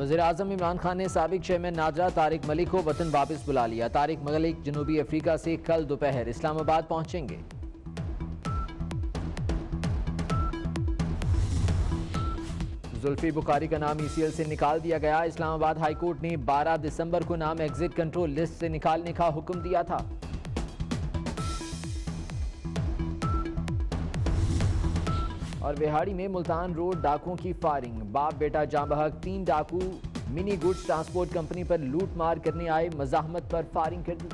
वजी अजम इमरान खान ने सबक चेयरमैन नाजरा तारिक मलिक को वतन वापस बुला लिया। तारिक मलिक जनूबी अफ्रीका से कल दोपहर इस्लामाबाद पहुँचेंगे। जुल्फी बुखारी का नाम ईसीएल से निकाल दिया गया। इस्लामाबाद हाईकोर्ट ने 12 दिसंबर को नाम एग्जिट कंट्रोल लिस्ट से निकालने का हुक्म दिया था। और बिहाड़ी में मुल्तान रोड डाकुओं की फायरिंग। बाप बेटा जाबहक, तीन डाकू, मिनी गुड्स ट्रांसपोर्ट कंपनी पर लूट मार करने आए मजाहमत पर फायरिंग कर दी।